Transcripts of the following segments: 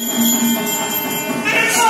Oh,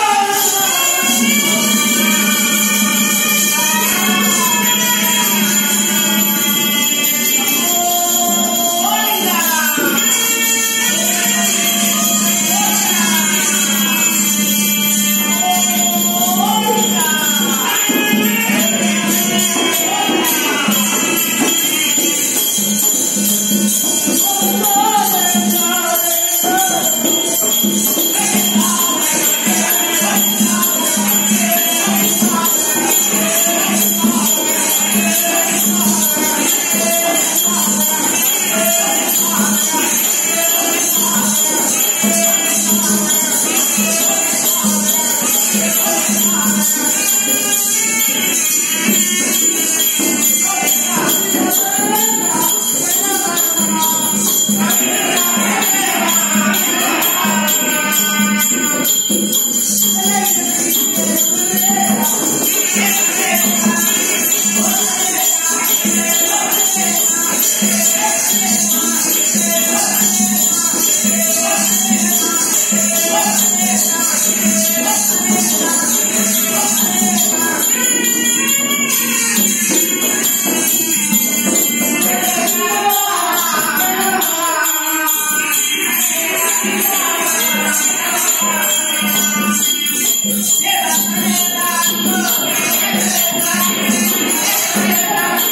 you.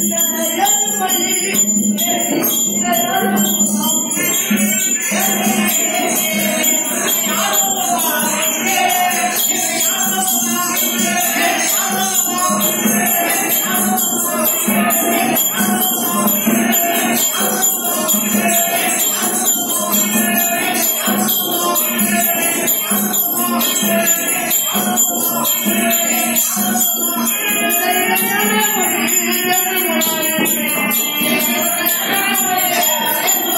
Yeah. Thank you.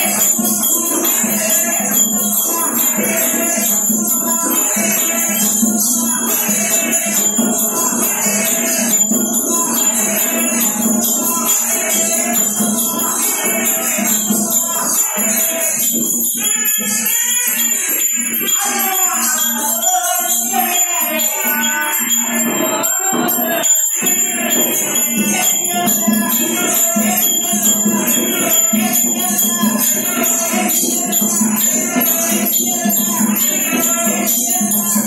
Thank you.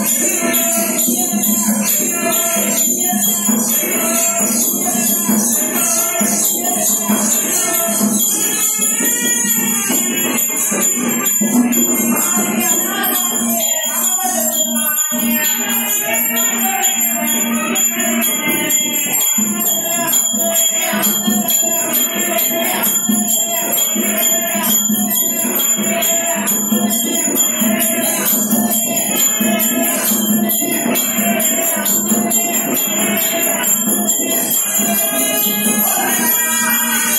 Thank you.